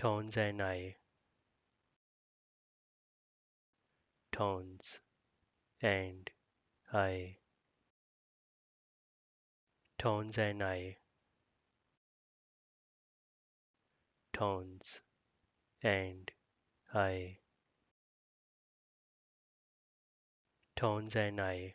tones and I tones. And I. Tones and I tones. And I. Tones and I